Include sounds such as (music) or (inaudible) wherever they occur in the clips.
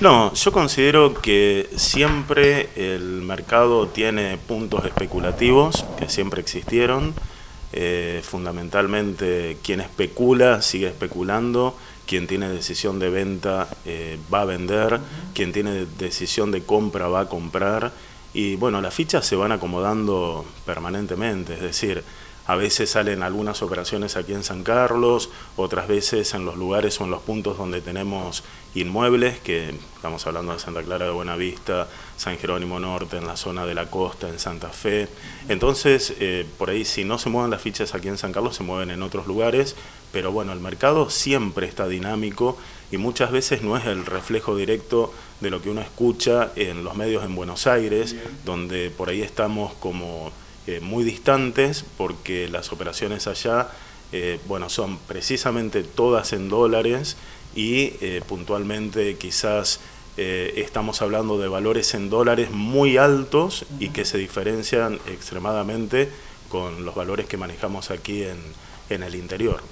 No, yo considero que siempre el mercado tiene puntos especulativos que siempre existieron. Eh, fundamentalmente quien especula sigue especulando, quien tiene decisión de venta eh, va a vender, quien tiene decisión de compra va a comprar. Y bueno, las fichas se van acomodando permanentemente, es decir, a veces salen algunas operaciones aquí en San Carlos, otras veces en los lugares o en los puntos donde tenemos inmuebles, que estamos hablando de Santa Clara de Buenavista, San Jerónimo Norte, en la zona de la costa, en Santa Fe. Entonces, eh, por ahí si no se mueven las fichas aquí en San Carlos, se mueven en otros lugares, pero bueno, el mercado siempre está dinámico y muchas veces no es el reflejo directo de lo que uno escucha en los medios en Buenos Aires, donde por ahí estamos como eh, muy distantes porque las operaciones allá, eh, bueno, son precisamente todas en dólares y eh, puntualmente quizás estamos hablando de valores en dólares muy altos y que se diferencian extremadamente con los valores que manejamos aquí en, en el interior.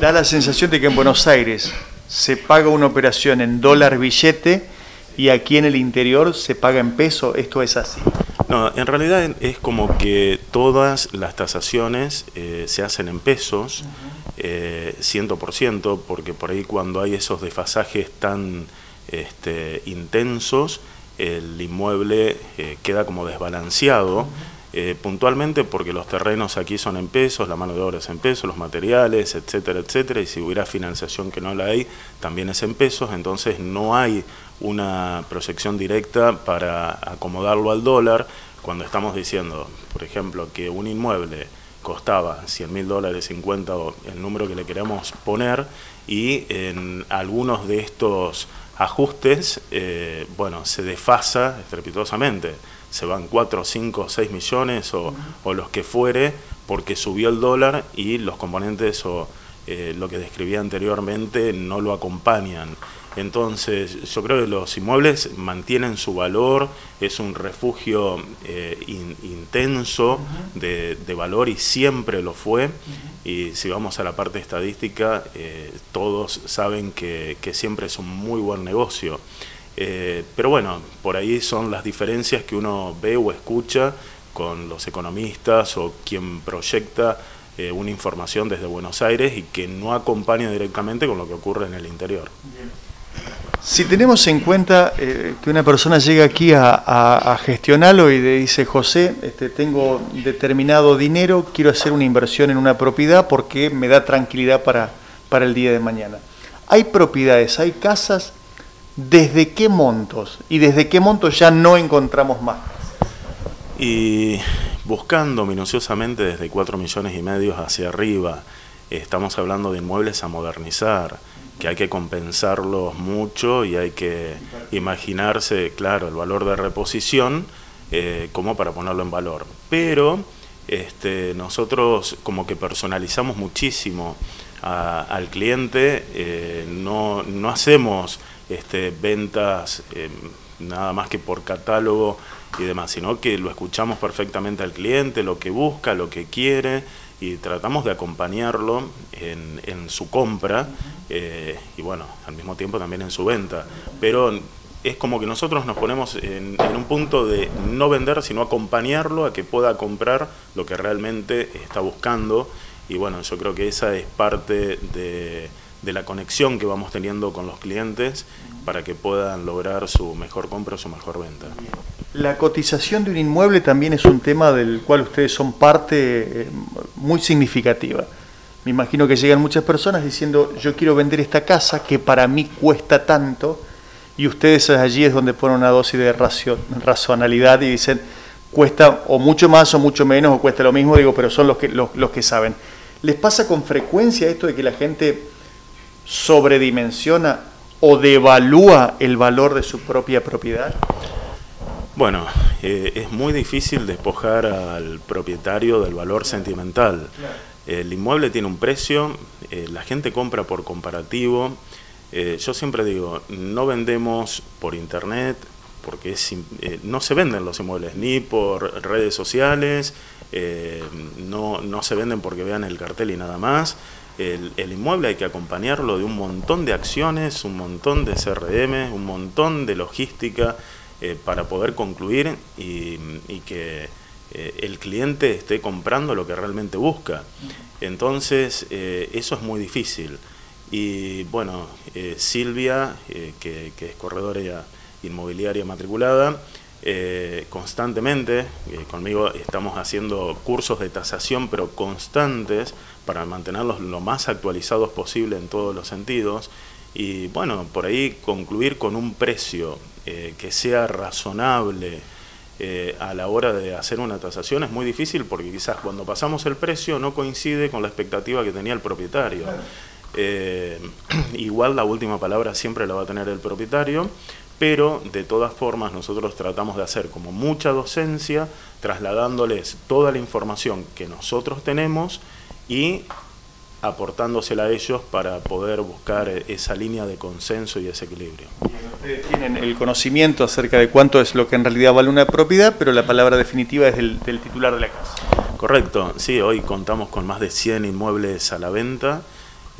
Da la sensación de que en Buenos Aires se paga una operación en dólar billete y aquí en el interior se paga en peso, ¿esto es así? No, en realidad es como que todas las tasaciones eh, se hacen en pesos, eh, ciento por ciento, porque por ahí cuando hay esos desfasajes tan este, intensos, el inmueble eh, queda como desbalanceado. Eh, puntualmente porque los terrenos aquí son en pesos, la mano de obra es en pesos, los materiales, etcétera, etcétera, y si hubiera financiación que no la hay, también es en pesos, entonces no hay una proyección directa para acomodarlo al dólar. Cuando estamos diciendo, por ejemplo, que un inmueble costaba 100 mil dólares, 50 o el número que le queramos poner, y en algunos de estos ajustes, eh, bueno, se desfasa estrepitosamente se van 4, 5, 6 millones o, o, los que fuere porque subió el dólar y los componentes o eh, lo que describía anteriormente no lo acompañan. Entonces yo creo que los inmuebles mantienen su valor, es un refugio eh, intenso de, de, valor y siempre lo fue. Y si vamos a la parte estadística, eh, todos saben que, que siempre es un muy buen negocio. Eh, pero bueno, por ahí son las diferencias que uno ve o escucha con los economistas o quien proyecta eh, una información desde Buenos Aires y que no acompaña directamente con lo que ocurre en el interior. Si tenemos en cuenta eh, que una persona llega aquí a, gestionarlo y le dice, José, este, tengo determinado dinero, quiero hacer una inversión en una propiedad porque me da tranquilidad para, para el día de mañana. Hay propiedades, hay casas ¿desde qué montos? Y desde qué montos ya no encontramos más. Y buscando minuciosamente desde 4 millones y medio hacia arriba, estamos hablando de inmuebles a modernizar, que hay que compensarlos mucho y hay que imaginarse, claro, el valor de reposición eh, como para ponerlo en valor. Pero este, nosotros como que personalizamos muchísimo al cliente, eh, no, no hacemos este, ventas em, nada más que por catálogo y demás, sino que lo escuchamos perfectamente al cliente, lo que busca, lo que quiere y tratamos de acompañarlo en, en su compra eh, y bueno, al mismo tiempo también en su venta. Pero es como que nosotros nos ponemos en, en, un punto de no vender, sino acompañarlo a que pueda comprar lo que realmente está buscando. Y bueno, yo creo que esa es parte de, de la conexión que vamos teniendo con los clientes para que puedan lograr su mejor compra o su mejor venta. La cotización de un inmueble también es un tema del cual ustedes son parte eh, muy significativa. Me imagino que llegan muchas personas diciendo yo quiero vender esta casa que para mí cuesta tanto y ustedes allí es donde ponen una dosis de racionalidad y dicen cuesta o mucho más o mucho menos o cuesta lo mismo, digo, pero son los que, los, los que saben. ¿Les pasa con frecuencia esto de que la gente sobredimensiona o devalúa el valor de su propia propiedad? Bueno, eh, es muy difícil despojar al propietario del valor sentimental. El inmueble tiene un precio, eh, la gente compra por comparativo. Eh, yo siempre digo, no vendemos por internet, porque no se venden los inmuebles, ni por redes sociales, no, no se venden porque vean el cartel y nada más. el, inmueble hay que acompañarlo de un montón de acciones, un montón de CRM, un montón de logística eh, para poder concluir y, que eh, el cliente esté comprando lo que realmente busca. Entonces, eh, eso es muy difícil. Y bueno, Silvia, que, que, es corredora inmobiliaria matriculada, constantemente, conmigo estamos haciendo cursos de tasación, pero constantes, para mantenerlos lo más actualizados posible en todos los sentidos. Y bueno, por ahí concluir con un precio eh, que sea razonable eh, a la hora de hacer una tasación es muy difícil porque quizás cuando pasamos el precio no coincide con la expectativa que tenía el propietario. Eh, (clears throat) igual la última palabra siempre la va a tener el propietario, pero de todas formas nosotros tratamos de hacer como mucha docencia, trasladándoles toda la información que nosotros tenemos y aportándosela a ellos para poder buscar esa línea de consenso y ese equilibrio. Ustedes tienen el conocimiento acerca de cuánto es lo que en realidad vale una propiedad, pero la palabra definitiva es del, titular de la casa. Correcto, sí, hoy contamos con más de 100 inmuebles a la venta,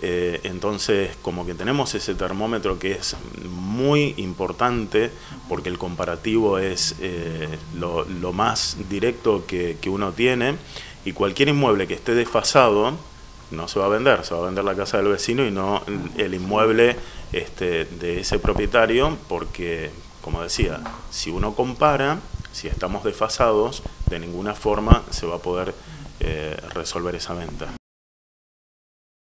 eh, entonces como que tenemos ese termómetro que es muy importante porque el comparativo es eh, lo, más directo que, uno tiene y cualquier inmueble que esté desfasado, no se va a vender, se va a vender la casa del vecino y no el inmueble este, de ese propietario, porque, como decía, si uno compara, si estamos desfasados, de ninguna forma se va a poder eh, resolver esa venta.